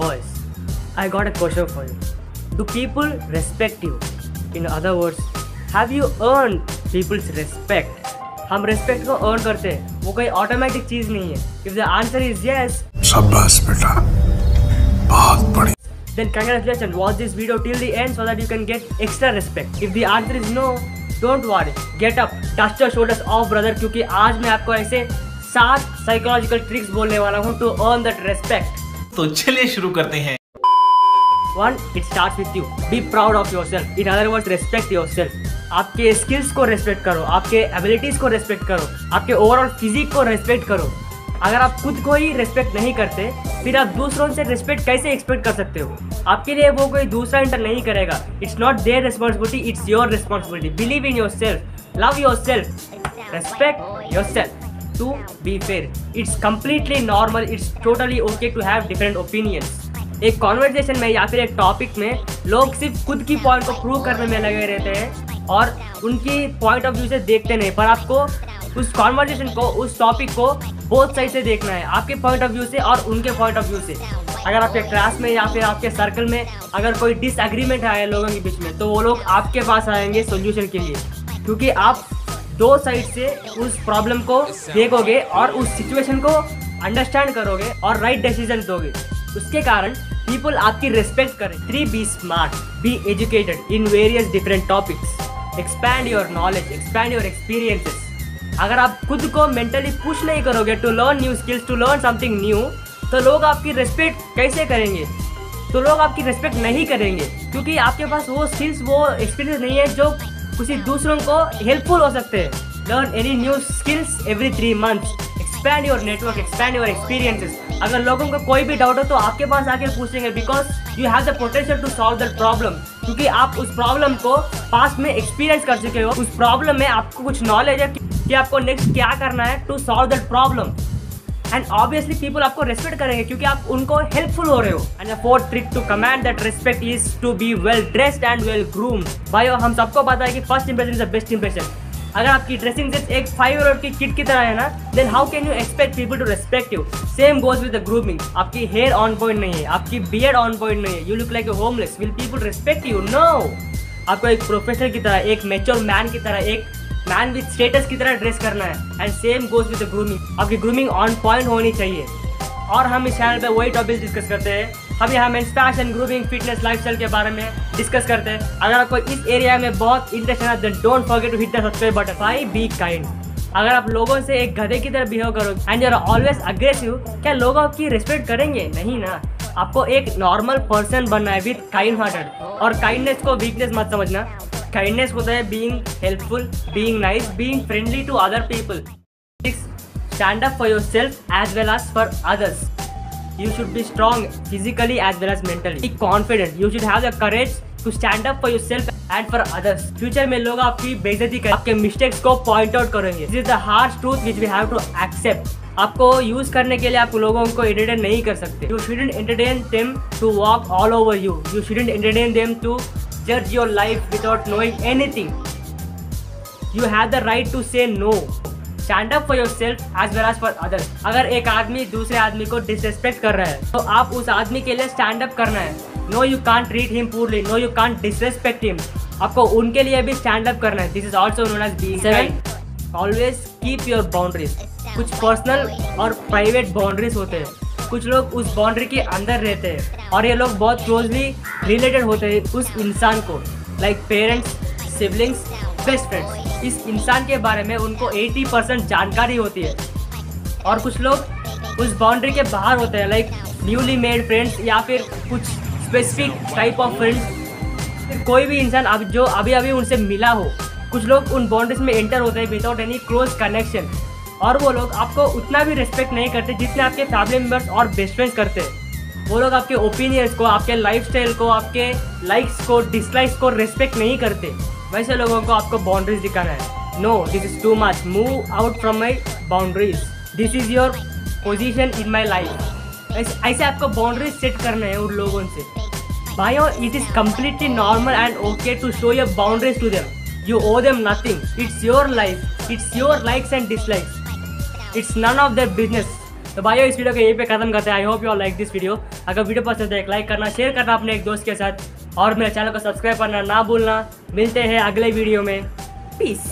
boys, I got a question for you. Do people respect you? In other words, have you earned people's respect? हम respect को earn करते हैं वो कोई automatic चीज़ नहीं है If the answer is yes, शाबाश बेटा बहुत बढ़िया then congratulations watch this video till the end so that you can get extra respect if the answer is no don't worry get up touch your shoulders off brother क्योंकि आज मैं आपको ऐसे सात psychological tricks बोलने वाला हूँ to earn that respect तो चलिए शुरू करते हैं। One, it starts with you. Be proud of yourself. In other words yourself आपके स्किल्स को रेस्पेक्ट करो, आपके एबिलिटीज को रेस्पेक्ट करो, आपके ओवरऑल फिजिक को रेस्पेक्ट करो। अगर आप खुद को ही रेस्पेक्ट नहीं करते, फिर आप दूसरों से रेस्पेक्ट कैसे एक्सपेक्ट कर सकते हो? आपके लिए वो कोई दूसरा इंटर नहीं करेगा। It's not their responsibility it's your responsibility believe in yourself love yourself respect yourself to be fair it's completely normal it's totally okay to have different opinions एक कॉन्वर्जेशन में या फिर एक टॉपिक में लोग सिर्फ़ खुद की पॉइंट को प्रूव करने में लगे रहते हैं और उनकी पॉइंट ऑफ़ व्यू से देखते नहीं। पर आपको उस कॉन्वर्जेशन को, उस टॉपिक को बहुत सही से देखना है। आपके पॉइंट ऑफ़ व्यू से और उनके पॉइंट ऑफ़ व्यू से। अगर आपके क्लास में या फिर आपके सर्कल में अगर कोई डिसएग्रीमेंट आए लोगों के बीच में तो वो लोग आपके पास आएँगे सोल्यूशन के लिए। क्योंकि आप दो साइड से उस प्रॉब्लम को देखोगे और उस सिचुएशन को अंडरस्टैंड करोगे और राइट डिसीज़न दोगे। उसके कारण पीपल आपकी रिस्पेक्ट करें। Three be smart be educated in various different topics expand your knowledge expand your experiences अगर आप खुद को मेंटली पुश नहीं करोगे to learn new skills to learn something new तो लोग आपकी रिस्पेक्ट कैसे करेंगे? तो लोग आपकी रिस्पेक्ट नहीं करेंगे, क्योंकि आपके पास वो स्किल्स वो एक्सपीरियंस नहीं है जो किसी दूसरों को हेल्पफुल हो सकते हैं. Learn any new skills every three months expand your network expand your experiences अगर लोगों को कोई भी डाउट हो तो आपके पास आके पूछेंगे because you have the potential to solve that problem क्योंकि आप उस प्रॉब्लम को पास में एक्सपीरियंस कर चुके हो. उस प्रॉब्लम में आपको कुछ नॉलेज है कि आपको नेक्स्ट क्या करना है to solve that problem and obviously people आपको रेस्पेक्ट करेंगे क्योंकि आप उनको हेल्पफुल हो रहे हो। And fourth trick to command that respect is to be well dressed and well groom भाइयों, हम सबको पता है कि first impression is the best impression अगर आपकी ड्रेसिंग सेंस एक फाइव ईयर की किट की तरह है no then how can you expect people to respect you same goes with the grooming आपकी हेयर ऑन पॉइंट नहीं है, आपकी बियर्ड ऑन पॉइंट नहीं है। You look like a homeless will people respect you no आपको एक professional की तरह, एक मेच्योर मैन की तरह, एक मैन विद स्टेटस की तरह ड्रेस करना है and same goes with grooming आपकी ग्रूमिंग ऑन पॉइंट होनी चाहिए। और हम इस चैनल पे वही टॉपिक डिस्कस करते हैं। हम यहाँ men's fashion grooming fitness lifestyle के बारे में डिस्कस करते हैं। अगर आपको इस एरिया में बहुत इंटरेस्ट है then don't forget to hit the subscribe button by be kind अगर आप लोगों से एक गधे की तरह बिहेव करोगे and you are always aggressive क्या लोग आपकी रिस्पेक्ट करेंगे? नहीं ना। आपको एक नॉर्मल पर्सन बनना है विथ काइंड हार्टेड और काइंडनेस को वीकनेस मत समझना। काइंडनेस होता है being helpful being nice being friendly to other people six stand up for your self as well as for others you should be strong physically as well as mentally confident you should have the courage to stand up for your self and for others future में लोग आपकी बेजती कर, आपके mistakes को point out करेंगे. This is the hard truth which we have to accept आपको use करने के लिए आप लोगों को एंटरटेन नहीं कर सकते. You shouldn't entertain them to walk all over you you shouldn't entertain them to जज your life without knowing anything you have the right to say no stand up for your self as well as for others अगर एक आदमी दूसरे आदमी को disrespect कर रहा है तो आप उस आदमी के लिए स्टैंड अप करना है। No you can't treat him poorly no you can't disrespect him आपको उनके लिए भी स्टैंड अप करना है। This is also known as being always keep your boundaries कुछ पर्सनल और प्राइवेट बाउंड्रीज होते हैं। कुछ लोग उस बाउंड्री के अंदर रहते हैं और ये लोग बहुत क्लोजली रिलेटेड होते हैं उस इंसान को। Like parents siblings best friends इस इंसान के बारे में उनको 80 परसेंट जानकारी होती है। और कुछ लोग उस बाउंड्री के बाहर होते हैं लाइक न्यूली मेड फ्रेंड्स या फिर कुछ स्पेसिफिक टाइप ऑफ़ फ्रेंड्स कोई भी इंसान अब जो अभी अभी उनसे मिला हो, कुछ लोग उन बाउंड्रीज में एंटर होते हैं विदाउट एनी क्लोज कनेक्शन और वो लोग आपको उतना भी रिस्पेक्ट नहीं करते जितने आपके फैमिली मेंबर्स और बेस्ट फ्रेंड्स करते। हैं वो लोग आपके ओपिनियंस को, आपके लाइफस्टाइल को, आपके लाइक्स को डिसलाइक्स को रिस्पेक्ट नहीं करते। वैसे लोगों को आपको बाउंड्रीज दिखाना है। No this is too much move out from my boundaries this is your position in my life ऐसे आपको बाउंड्रीज सेट करना है उन लोगों से। भाइयों it is completely normal and okay to show your boundaries to them you owe them nothing it's your life it's your likes and dislikes. It's none of their business तो भाइयों, इस video को यहीं पे खत्म करते हैं। I hope you like this video अगर वीडियो पसंद है एक लाइक करना शेयर करना अपने एक दोस्त के साथ। और मेरे चैनल को सब्सक्राइब करना ना भूलना। मिलते हैं अगले वीडियो में। पीस